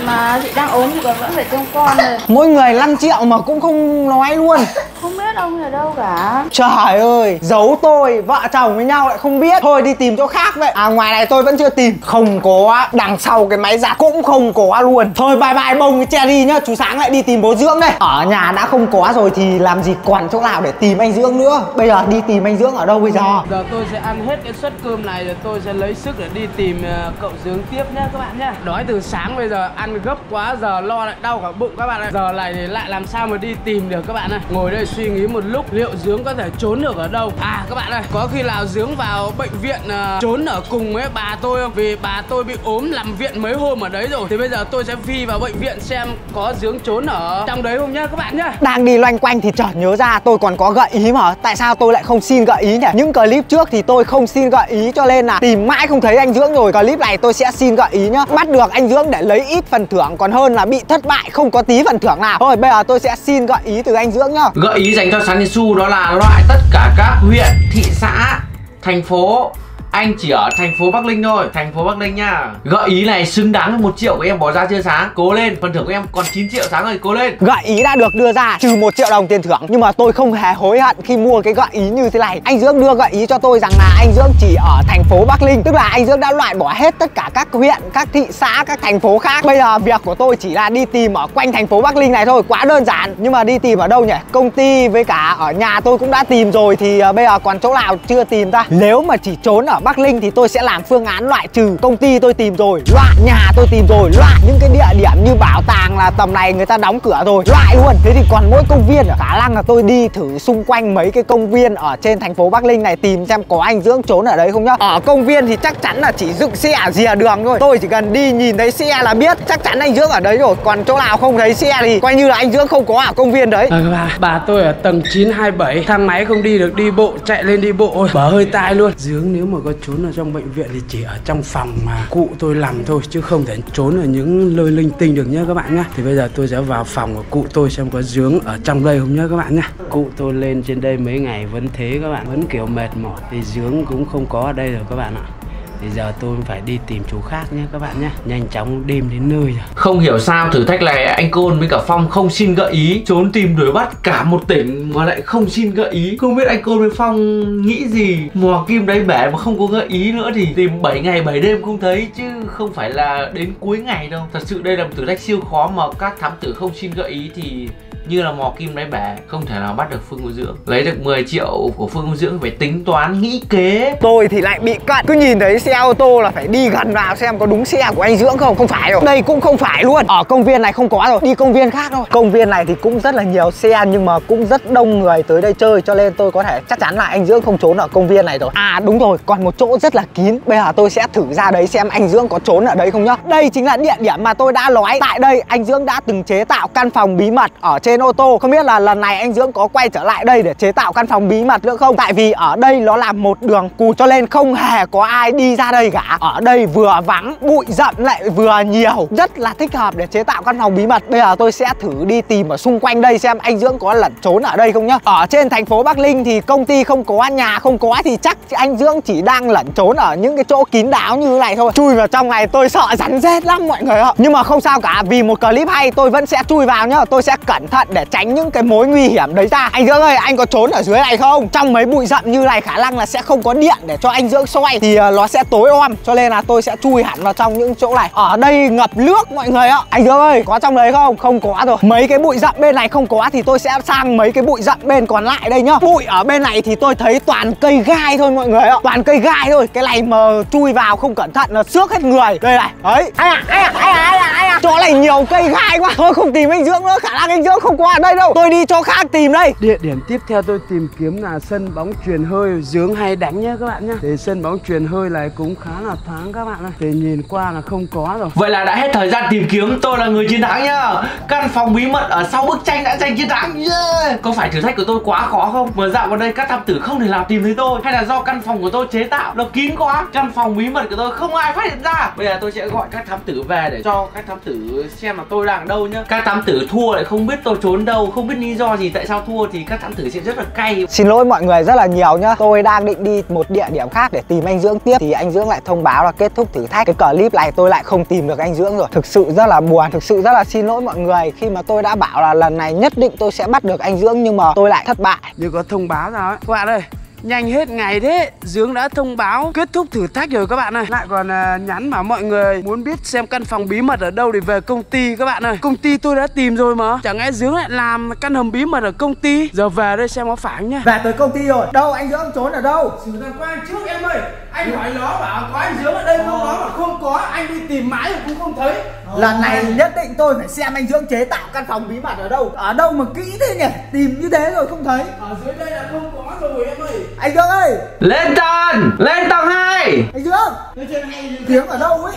Mà chị đang ốm thì còn vẫn phải trông con rồi. Mỗi người 5 triệu mà cũng không nói luôn *laughs* Không biết ông ở đâu cả. Trời ơi Giấu tôi Vợ chồng với nhau lại không biết. Thôi đi tìm chỗ khác vậy. À ngoài này tôi vẫn chưa tìm. Không có Đằng sau cái máy giặt cũng không có luôn. Thôi bye bye bông cái cherry nhá. Chú sáng lại đi tìm bố dưỡng đây. Ở nhà đã không có rồi thì làm gì còn chỗ nào để tìm anh dưỡng nữa? Bây giờ đi tìm anh dưỡng ở đâu bây giờ? Giờ tôi sẽ ăn hết cái suất cơm này rồi tôi sẽ lấy sức để đi tìm ờ, cậu dưỡng tiếp nhá các bạn nhá. Đói từ sáng bây giờ ăn gấp quá giờ lo lại đau cả bụng các bạn ạ. Giờ này thì lại làm sao mà đi tìm được các bạn ơi Ngồi đây suy nghĩ một lúc liệu dưỡng có thể trốn được ở đâu? À các bạn ơi có khi nào dưỡng vào bệnh viện ờ, trốn ở cùng với bà tôi không? Vì bà tôi bị ốm nằm viện mấy hôm ở đấy rồi. Thì bây giờ tôi sẽ phi vào bệnh viện xem có dưỡng trốn ở trong đấy không nhá các bạn nhá. Đang đi loanh quanh thì chợt nhớ ra tôi còn có gợi ý mà. Tại sao tôi lại không xin gợi ý nhỉ? Những clip trước thì tôi không xin gợi ý cho nên là tìm mãi không thấy anh Dưỡng rồi. Clip này tôi sẽ xin gợi ý nhá. Bắt được anh Dưỡng để lấy ít phần thưởng Còn hơn là bị thất bại không có tí phần thưởng nào. Thôi bây giờ tôi sẽ xin gợi ý từ anh Dưỡng nhá. Gợi ý dành cho Sanisu đó là loại tất cả các huyện, thị xã, thành phố anh chỉ ở thành phố Bắc Ninh thôi. Thành phố Bắc Ninh nha. Gợi ý này xứng đáng với 1 triệu của em bỏ ra chưa sáng? Cố lên. Phần thưởng của em còn 9 triệu sáng rồi cố lên. Gợi ý đã được đưa ra trừ 1 triệu đồng tiền thưởng. Nhưng mà tôi không hề hối hận khi mua cái gợi ý như thế này. Anh Dưỡng đưa gợi ý cho tôi rằng là anh Dưỡng chỉ ở thành phố Bắc Ninh Tức là anh Dưỡng đã loại bỏ hết tất cả các huyện, các thị xã, các thành phố khác. Bây giờ việc của tôi chỉ là đi tìm ở quanh thành phố Bắc Ninh này thôi. Quá đơn giản. Nhưng mà đi tìm ở đâu nhỉ? Công ty với cả ở nhà tôi cũng đã tìm rồi. Thì ờ, bây giờ còn chỗ nào chưa tìm ta? Nếu mà chỉ trốn ở Bắc Linh thì tôi sẽ làm phương án loại trừ Công ty tôi tìm rồi, loại nhà tôi tìm rồi Loại những cái địa điểm như bảo tàng là tầm này người ta đóng cửa rồi. Loại luôn. Thế thì còn mỗi công viên? Khả năng là tôi đi thử xung quanh mấy cái công viên ở trên thành phố Bắc Linh này Tìm xem có anh Dưỡng trốn ở đấy không nhá. Ở công viên thì chắc chắn là chỉ dựng xe ở rìa đường thôi. Tôi chỉ cần đi nhìn thấy xe là biết chắc chắn anh Dưỡng ở đấy rồi. Còn chỗ nào không thấy xe thì coi như là anh Dưỡng không có ở công viên đấy. À, bà, bà tôi ở tầng 927 Thang máy không đi được đi bộ Chạy lên đi bộ. Ôi, bở hơi tai luôn. Dưỡng nếu mà có trốn ở trong bệnh viện Thì chỉ ở trong phòng mà cụ tôi làm thôi, Chứ không thể trốn ở những nơi linh tinh được nhé các bạn nhé Thì bây giờ tôi sẽ vào phòng của cụ tôi Xem có dướng ở trong đây không nhé các bạn nhé Cụ tôi lên trên đây mấy ngày vẫn thế các bạn, Vẫn kiểu mệt mỏi, Thì dướng cũng không có ở đây rồi các bạn ạ thì giờ tôi phải đi tìm chú khác nhé các bạn nhé. Nhanh chóng đêm đến nơi rồi. Không hiểu sao thử thách này anh Côn với cả Phong không xin gợi ý. Trốn tìm đuổi bắt cả một tỉnh mà lại không xin gợi ý. Không biết anh Côn với Phong nghĩ gì? Mò kim đáy bể mà không có gợi ý nữa thì tìm 7 ngày 7 đêm không thấy Chứ không phải là đến cuối ngày đâu. Thật sự đây là một thử thách siêu khó mà các thám tử không xin gợi ý thì như là mò kim đáy bể không thể nào bắt được Phương ngũ Dưỡng. Lấy được 10 triệu của Phương ngũ Dưỡng phải tính toán, nghĩ kế. Tôi thì lại bị cận. Cứ nhìn thấy xe ô tô là phải đi gần vào xem có đúng xe của anh Dưỡng không. Không phải rồi Đây cũng không phải luôn. Ở công viên này không có rồi. Đi công viên khác thôi. Công viên này thì cũng rất là nhiều xe Nhưng mà cũng rất đông người tới đây chơi Cho nên tôi có thể chắc chắn là anh Dưỡng không trốn ở công viên này rồi. À đúng rồi. Còn một chỗ rất là kín. Bây giờ tôi sẽ thử ra đấy xem anh Dưỡng có trốn ở đấy không nhá. Đây chính là địa điểm mà tôi đã nói. Tại đây, anh Dưỡng đã từng chế tạo căn phòng bí mật Ở trên ô tô Không biết là lần này anh Dưỡng có quay trở lại đây để chế tạo căn phòng bí mật nữa không? Tại vì ở đây nó là một đường cù cho nên không hề có ai đi ra đây cả. Ở đây vừa vắng, bụi rậm lại vừa nhiều. Rất là thích hợp để chế tạo căn phòng bí mật. Bây giờ tôi sẽ thử đi tìm ở xung quanh đây xem anh Dưỡng có lẩn trốn ở đây không nhá. Ở trên thành phố Bắc Linh thì công ty không có, nhà không có thì chắc anh Dưỡng chỉ đang lẩn trốn ở những cái chỗ kín đáo như này thôi. Chui vào trong này tôi sợ rắn rết lắm mọi người ạ. Nhưng mà không sao cả vì một clip hay tôi vẫn sẽ chui vào nhá. Tôi sẽ cẩn thận để tránh những cái mối nguy hiểm đấy ra. Anh Dưỡng ơi anh có trốn ở dưới này không? Trong mấy bụi rậm như này khả năng là sẽ không có điện để cho anh Dưỡng soi. Thì uh, nó sẽ tối om cho nên là tôi sẽ chui hẳn vào trong những chỗ này. Ở đây ngập nước mọi người ạ. Anh Dưỡng ơi có trong đấy không? Không có rồi. Mấy cái bụi rậm bên này không có thì tôi sẽ sang mấy cái bụi rậm bên còn lại đây nhá. Bụi ở bên này thì tôi thấy toàn cây gai thôi mọi người ạ. Toàn cây gai thôi. Cái này mà chui vào không cẩn thận là xước hết người. Đây này. Đấy. Ai à ai à? Ai à? Ai à, ai à. Chỗ này nhiều cây gai quá. Thôi không tìm anh Dưỡng nữa. Khả năng anh Dưỡng không có ở đây đâu. Tôi đi chỗ khác tìm đây. Địa điểm tiếp theo tôi tìm kiếm là sân bóng truyền hơi Dướng hay đánh nhá các bạn nhá. Thì sân bóng truyền hơi này cũng khá là thoáng các bạn ơi. Thì nhìn qua là không có rồi. Vậy là đã hết thời gian tìm kiếm. Tôi là người chiến thắng nhá. Căn phòng bí mật ở sau bức tranh đã giành chiến thắng. Yeah. Có phải thử thách của tôi quá khó không? Mà dạo vào đây các thám tử không thể nào tìm thấy tôi. Hay là do căn phòng của tôi chế tạo nó kín quá? Căn phòng bí mật của tôi không ai phát hiện ra. Bây giờ tôi sẽ gọi các thám tử về để cho các thám tử xem là tôi đang ở đâu nhá. Các thám tử thua lại không biết tôi trốn đâu Không biết lý do gì tại sao thua thì các thám tử sẽ rất là cay. Xin lỗi mọi người rất là nhiều nhá. Tôi đang định đi một địa điểm khác để tìm anh Dưỡng tiếp. Thì anh Dưỡng lại thông báo là kết thúc thử thách. Cái clip này tôi lại không tìm được anh Dưỡng rồi. Thực sự rất là buồn Thực sự rất là xin lỗi mọi người. Khi mà tôi đã bảo là lần này nhất định tôi sẽ bắt được anh Dưỡng Nhưng mà tôi lại thất bại. Như có thông báo rồi ấy. Các bạn ơi Nhanh hết ngày thế Dương đã thông báo kết thúc thử thách rồi các bạn ơi. Lại còn uh, nhắn mà mọi người muốn biết xem căn phòng bí mật ở đâu để về công ty các bạn ơi. Công ty tôi đã tìm rồi mà. Chẳng lẽ Dương lại làm căn hầm bí mật ở công ty? Giờ về đây xem có phải nhá. Về tới công ty rồi. Đâu anh Dưỡng trốn ở đâu? Thật của anh trước em ơi Anh hỏi nó bảo có anh Dương ở đây không? Nó mà không có Anh đi tìm mãi cũng không thấy. Lần này nhất định tôi phải xem anh Dưỡng chế tạo căn phòng bí mật ở đâu. Ở đâu mà kỹ thế nhỉ? Tìm như thế rồi không thấy. Ở dưới đây là không có rồi em ơi. Anh Dương ơi! Lên tầng! Lên tầng 2 Anh Dương Lên trên hay Tiếng ở đâu ấy?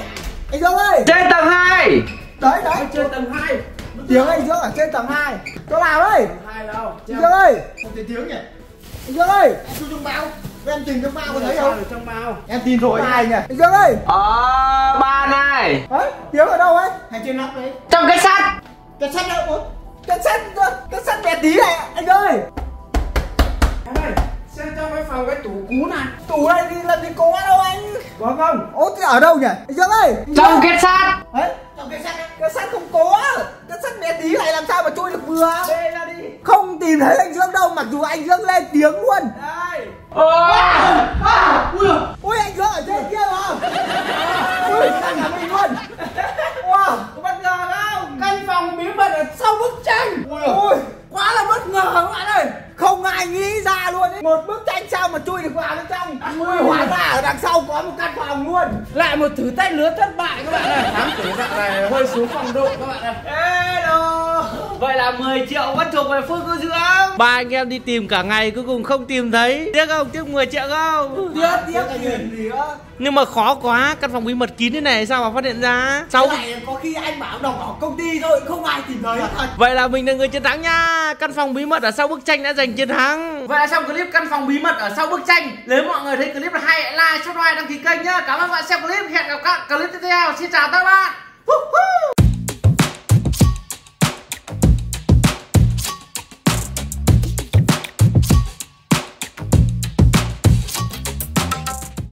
Anh Dương ơi! Trên tầng 2 Đấy đấy. Trên tầng 2 Tiếng anh Dương ở trên tầng 2 Chỗ nào đấy Hai đâu? Anh Dương ơi! Không thấy tiếng nhỉ? Anh Dương ơi! Em chui trong bao Em tìm trong bao có thấy không? Trong bao? Em tìm rồi ai nhỉ? Anh Dương ơi! Ờ ba này. Đấy tiếng ở đâu ấy? Hay trên nóc đấy? Trong cái sắt. Cái sắt đâu Ủa? Cái sắt Cái sắt bé tí này Anh ơi! Em ơi xem trong cái phòng cái tủ cú này. Tủ này thì làm gì có đâu anh? Có không? Ố thế ở đâu nhỉ? Anh Dương ơi! Trong cái sắt. Đấy Trong cái sắt Cái sắt không có. Cái sắt bé tí này làm sao mà chui được vừa? Bê ra đi. Không tìm thấy anh Dương đâu Mặc dù anh Dương lên tiếng luôn. Đây à, Ui, ui anh Dương ở trên kia mà. Ui cả mình luôn? Wow Có bất ngờ không Căn phòng bí mật ở sau bức tranh. Ui, ui quá là bất ngờ các bạn ơi. Không ai nghĩ ra luôn ấy. Một bức tranh sao mà chui được vào bên trong? Ui hóa ra ở đằng sau có một căn phòng luôn. Lại một thử thách nữa thất bại các bạn ơi. Thám tử dạo này hơi xuống phong độ các bạn ơi. Hello Vậy là 10 triệu vẫn thuộc về Phương Cô Dương Ba anh em đi tìm cả ngày cuối cùng không tìm thấy. Tiếc không? Tiếc 10 triệu không? Tiếc tiếc gì nữa? Nhưng mà khó quá Căn phòng bí mật kín thế này sao mà phát hiện ra? Sau này có khi anh bảo đọc ở công ty thôi Không ai tìm thấy thật. Vậy là mình là người chiến thắng nha. Căn phòng bí mật ở sau bức tranh đã giành chiến thắng. Vậy là xong clip căn phòng bí mật ở sau bức tranh. Nếu mọi người thấy clip là hay hãy like, subscribe, đăng ký kênh nhá. Cảm ơn các bạn xem clip. Hẹn gặp các clip tiếp theo. Xin chào các bạn